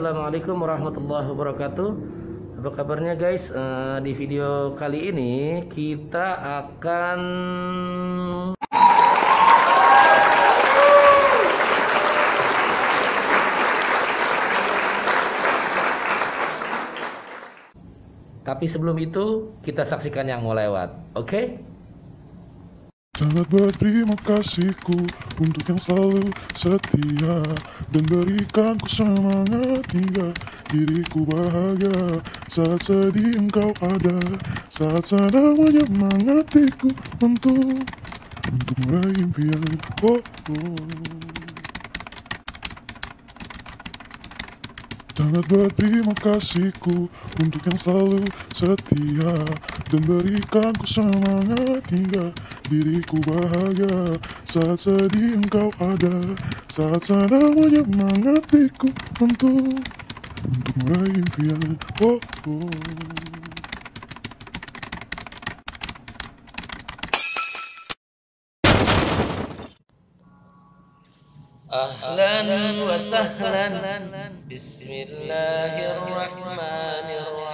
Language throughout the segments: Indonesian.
Assalamualaikum warahmatullahi wabarakatuh. Apa kabarnya guys? Eh, Di video kali ini Kita akan Tapi sebelum itu Kita saksikan yang mau lewat Oke Sangat berterima kasihku untuk yang selalu setia dan berikanku semangat hingga diriku bahagia saat sedih engkau ada saat senang menyemangatiku untuk untuk meraih impian oh, oh. Sangat berterima kasihku untuk yang selalu setia dan berikanku semangat hingga diriku bahagia saat sedih engkau ada saat senang menyemangatiku untuk untuk meraih impian. Oh, oh. أهلا وسهلا. بسم الله الرحمن الرحيم.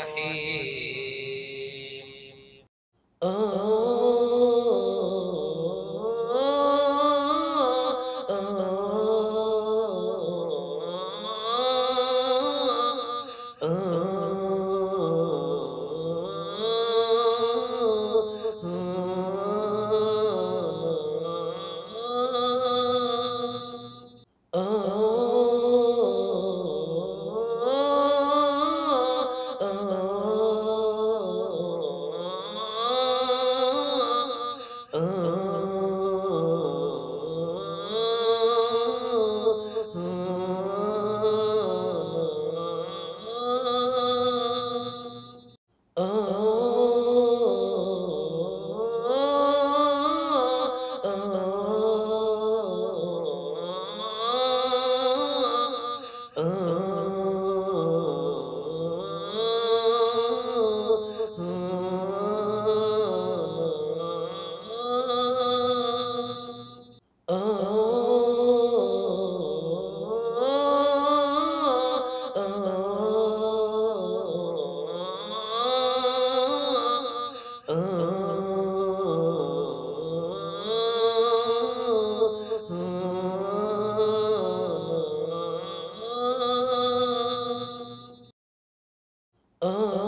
Oh.